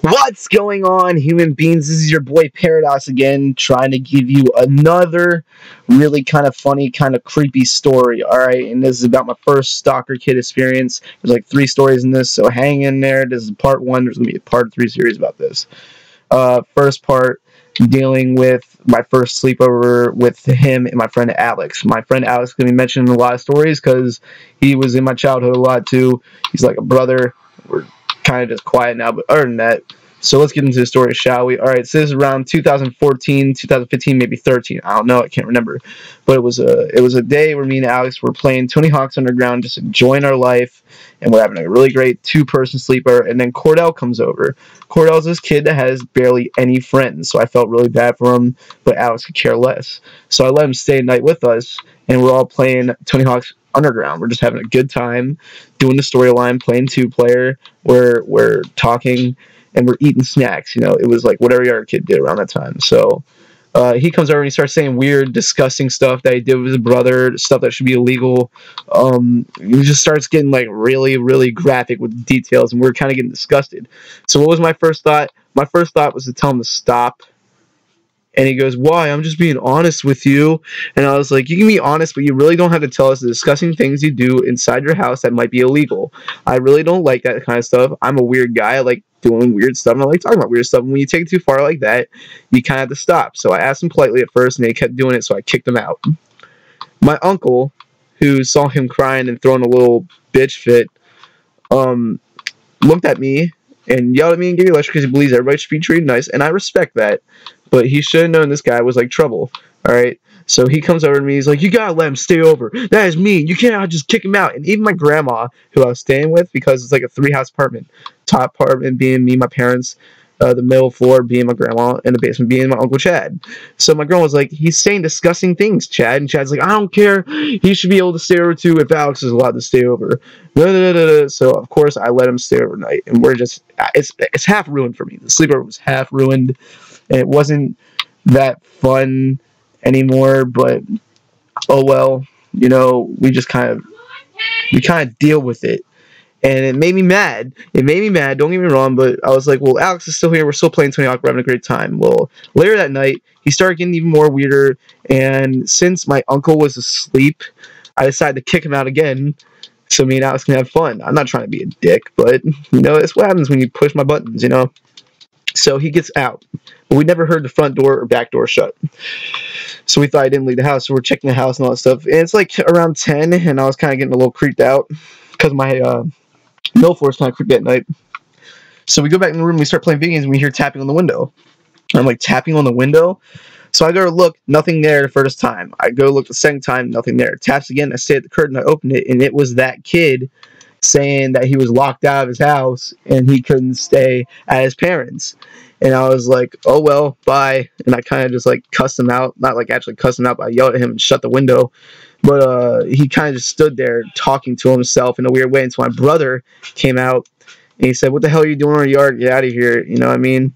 What's going on, human beings? This is your boy Paradox again, trying to give you another really kind of funny, kind of creepy story. Alright, and this is about my first Stalker Kid experience. There's like three stories in this, so hang in there. This is part one. There's going to be a part three series about this. Uh, first part dealing with my first sleepover with him and my friend Alex. My friend Alex going to be mentioned in a lot of stories because he was in my childhood a lot too. He's like a brother. We're kind of just quiet now, but other than that, so let's get into the story, shall we? All right, so this is around 2014, 2015, maybe 13. I don't know. I can't remember. But it was a it was a day where me and Alex were playing Tony Hawk's Underground, just enjoying our life, and we're having a really great two-person sleeper. And then Cordell comes over. Cordell's this kid that has barely any friends, so I felt really bad for him. But Alex could care less, so I let him stay a night with us, and we're all playing Tony Hawk's Underground. We're just having a good time, doing the storyline, playing two-player. We're we're talking and we're eating snacks. You know, it was like what every other kid did around that time. So uh, he comes over and he starts saying weird, disgusting stuff that he did with his brother, stuff that should be illegal. Um, he just starts getting like really, really graphic with details, and we're kind of getting disgusted. So what was my first thought? My first thought was to tell him to stop. And he goes, Why? I'm just being honest with you. And I was like, You can be honest, but you really don't have to tell us the disgusting things you do inside your house that might be illegal. I really don't like that kind of stuff. I'm a weird guy. I like doing weird stuff. And I like talking about weird stuff. And when you take it too far like that, you kind of have to stop. So I asked him politely at first, and he kept doing it, so I kicked him out. My uncle, who saw him crying and throwing a little bitch fit, um, looked at me and yelled at me and gave me a lecture because he believes everybody should be treated nice, and I respect that. But he should have known this guy was like trouble. All right. So he comes over to me. He's like, "You gotta let him stay over. That is mean. You can't just kick him out." And even my grandma, who I was staying with, because it's like a three-house apartment, top apartment being me, my parents, uh, the middle floor being my grandma, and the basement being my uncle Chad. So my grandma was like, "He's saying disgusting things, Chad." And Chad's like, "I don't care. He should be able to stay over too if Alex is allowed to stay over." So of course I let him stay overnight, and we're just it's it's half ruined for me. The sleepover was half ruined, it wasn't that fun anymore, but oh well, you know, we just kind of we kind of deal with it. And it made me mad. It made me mad. Don't get me wrong, but I was like, "Well, Alex is still here. We're still playing Tony Hawk. We're having a great time." Well, later that night, he started getting even more weirder. And since my uncle was asleep, I decided to kick him out again, so me and Alex can have fun. I'm not trying to be a dick, but you know, it's what happens when you push my buttons. You know. So he gets out, we never heard the front door or back door shut. So we thought I didn't leave the house. So we're checking the house and all that stuff. And it's like around 10, and I was kind of getting a little creeped out because my uh, mill force kind of creepy at night. So we go back in the room, we start playing video games, and we hear tapping on the window. I'm like, tapping on the window? So I go to look, nothing there the first time. I go look the second time, nothing there. Taps again, I stay at the curtain, I open it, and it was that kid saying that he was locked out of his house and he couldn't stay at his parents. And I was like, oh well, bye. And I kind of just like cussed him out. Not like actually cussed him out, but I yelled at him and shut the window. But uh, he kind of just stood there talking to himself in a weird way until my brother came out and he said, What the hell are you doing in our yard? Get out of here. You know what I mean?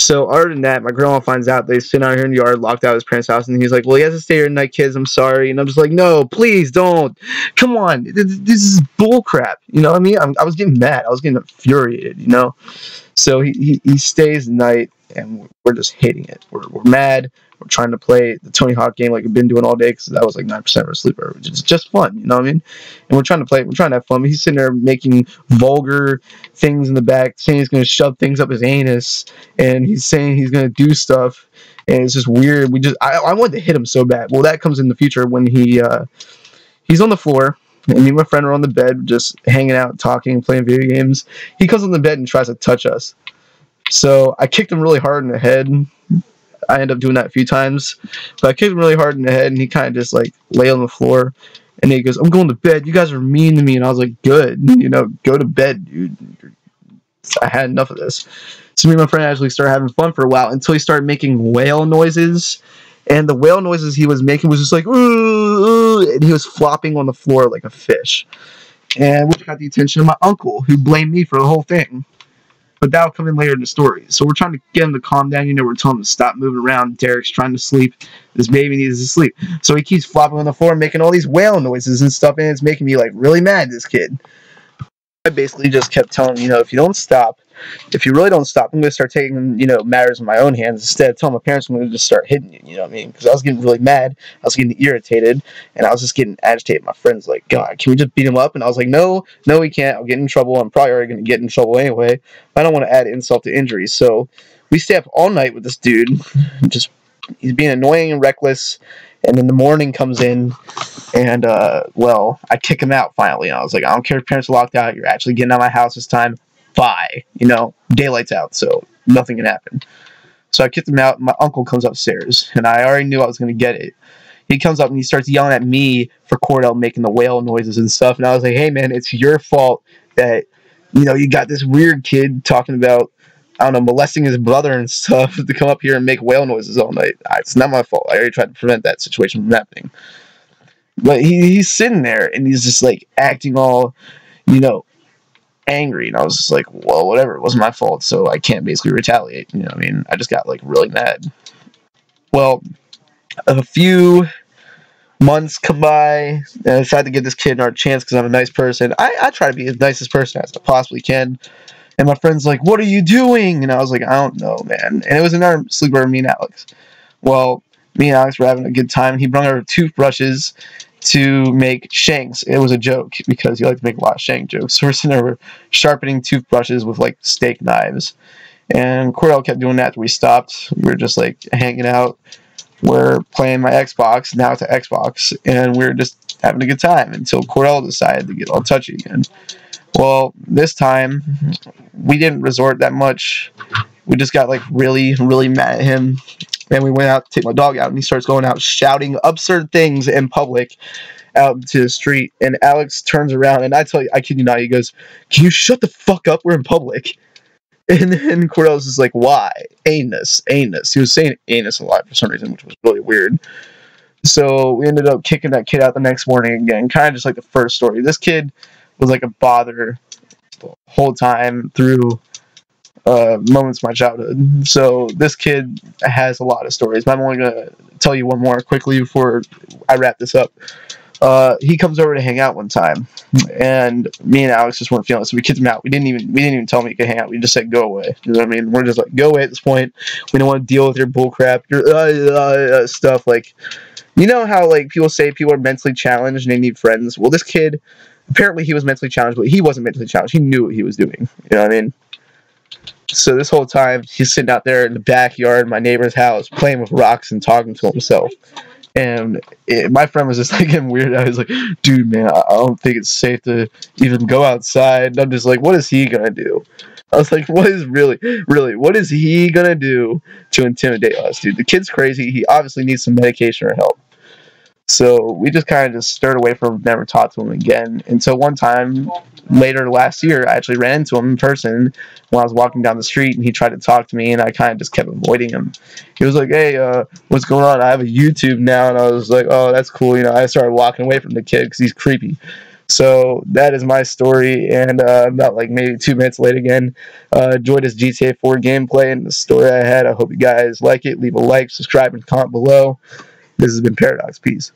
So other than that, my grandma finds out they sit out here in the yard, locked out of his parents' house, and he's like, "Well, he has to stay here tonight, kids. I'm sorry." And I'm just like, "No, please don't. Come on, this is bullcrap." You know what I mean? I'm, i was getting mad. I was getting infuriated. You know. So he, he, he stays night, and we're just hating it. We're, we're mad. Trying to play the Tony Hawk game like we've been doing all day because that was like 9% of our sleeper. It's just fun, you know what I mean? And we're trying to play, we're trying to have fun. He's sitting there making vulgar things in the back, saying he's going to shove things up his anus, and he's saying he's going to do stuff. And it's just weird. We just, I, I wanted to hit him so bad. Well, that comes in the future when he, uh, he's on the floor and me and my friend are on the bed just hanging out, talking, playing video games. He comes on the bed and tries to touch us. So I kicked him really hard in the head. I end up doing that a few times. But I kicked him really hard in the head and he kind of just like lay on the floor. And he goes, I'm going to bed. You guys are mean to me. And I was like, good. You know, go to bed, dude. I had enough of this. So me and my friend actually started having fun for a while until he started making whale noises and the whale noises he was making was just like, ooh, ooh, and he was flopping on the floor like a fish. And which got the attention of my uncle, who blamed me for the whole thing. But that'll come in later in the story. So we're trying to get him to calm down. You know, we're telling him to stop moving around. Derek's trying to sleep. This baby needs to sleep. So he keeps flopping on the floor, making all these whale noises and stuff, and it's making me like really mad. This kid. I basically just kept telling him, you know, if you don't stop, if you really don't stop, I'm going to start taking, you know, matters in my own hands instead. Of telling my parents I'm going to just start hitting you, you know what I mean? Because I was getting really mad. I was getting irritated. And I was just getting agitated. My friends like, God, can we just beat him up? And I was like, no, no, we can't. I'll get in trouble. I'm probably already going to get in trouble anyway. I don't want to add insult to injury. So we stay up all night with this dude. Just, he's being annoying and reckless. And then the morning comes in, and uh, well, I kick him out finally. And I was like, I don't care if parents are locked out. You're actually getting out of my house this time. Bye. You know, daylight's out, so nothing can happen. So I kicked him out. My uncle comes upstairs, and I already knew I was going to get it. He comes up and he starts yelling at me for Cordell making the whale noises and stuff. And I was like, hey, man, it's your fault that, you know, you got this weird kid talking about I don't know, molesting his brother and stuff to come up here and make whale noises all night. It's not my fault. I already tried to prevent that situation from happening. But he, he's sitting there and he's just like acting all, you know, angry. And I was just like, well, whatever. It wasn't my fault. So I can't basically retaliate. You know I mean? I just got like really mad. Well, a few months come by and I decided to give this kid another chance because I'm a nice person. I, I try to be as nicest person as I possibly can. And my friend's like, "What are you doing?" And I was like, "I don't know, man." And it was another sleepover, me and Alex. Well, me and Alex were having a good time. He brought our toothbrushes to make shanks. It was a joke because he liked to make a lot of shank jokes. So we're sitting there, we're sharpening toothbrushes with like steak knives. And Cordell kept doing that. We stopped. We were just like hanging out. We're playing my Xbox. Now it's an Xbox. And we are just having a good time until Cordell decided to get all touchy again. Well, this time we didn't resort that much. We just got like really, really mad at him. And we went out to take my dog out, and he starts going out shouting absurd things in public out to the street. And Alex turns around, and I tell you, I kid you not, he goes, Can you shut the fuck up? We're in public. And then Cordell's is like, Why? Anus, anus. He was saying anus a lot for some reason, which was really weird. So we ended up kicking that kid out the next morning again, kind of just like the first story. This kid was like a bother the whole time through uh, moments of my childhood. So this kid has a lot of stories. But I'm only gonna tell you one more quickly before I wrap this up. Uh, he comes over to hang out one time, and me and Alex just weren't feeling it, so we kicked him out. We didn't even we didn't even tell him he could hang out. We just said go away. You know what I mean? We're just like go away at this point. We don't want to deal with your bullcrap, your uh, uh, uh, stuff. Like you know how like people say people are mentally challenged and they need friends. Well, this kid apparently he was mentally challenged, but he wasn't mentally challenged. He knew what he was doing. You know what I mean? So this whole time he's sitting out there in the backyard of my neighbor's house playing with rocks and talking to himself. And it, my friend was just like getting weird. I was like, dude, man, I, I don't think it's safe to even go outside. And I'm just like, what is he gonna do? I was like, what is really, really, what is he gonna do to intimidate us, dude? The kid's crazy. He obviously needs some medication or help. So we just kind of just stirred away from him, never talked to him again. Until one time later last year, I actually ran into him in person when I was walking down the street and he tried to talk to me and I kind of just kept avoiding him. He was like, hey, uh, what's going on? I have a YouTube now. And I was like, oh, that's cool. You know, I started walking away from the kid because he's creepy. So that is my story, and uh, about like maybe two minutes late again. Uh, enjoyed this GTA 4 gameplay and the story I had. I hope you guys like it. Leave a like, subscribe, and comment below. This has been Paradox. Peace.